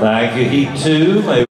Thank you, Heat 2. May